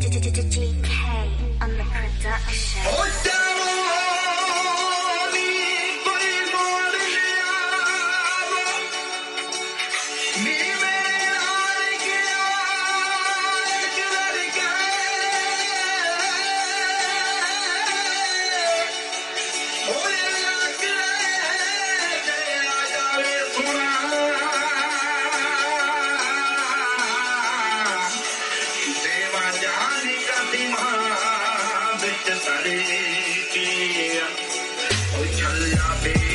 GK on the production. te salí, tía. Hoy ya la vida.